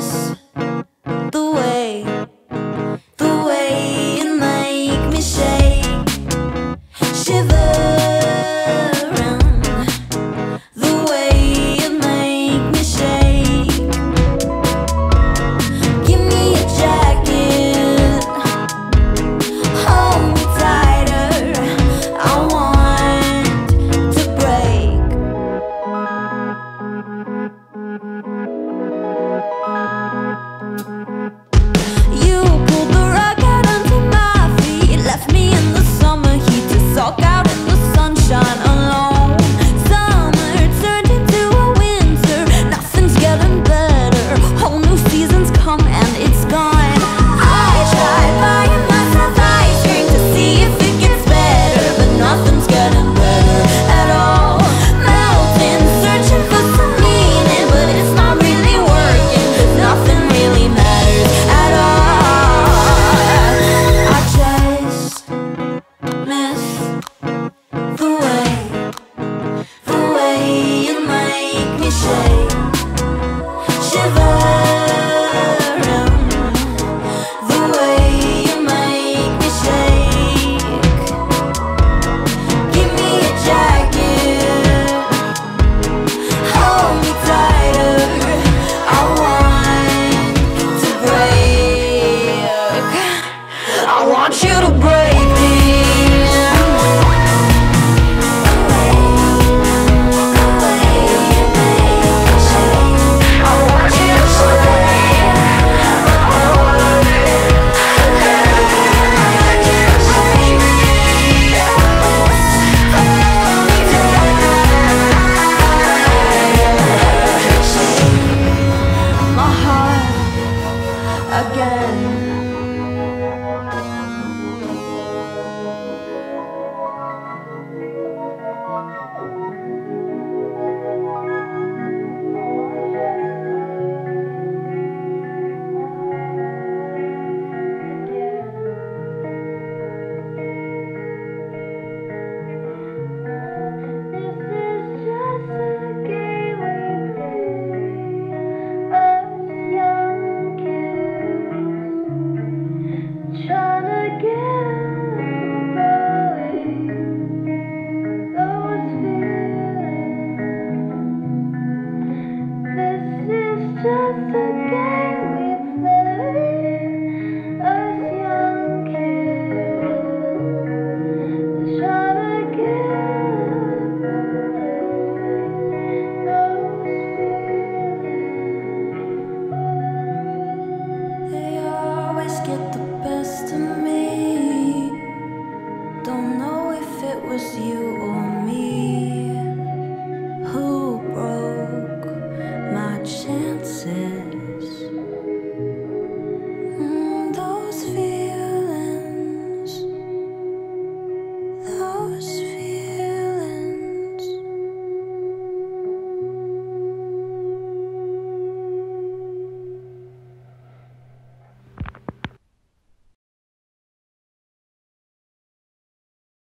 miss miss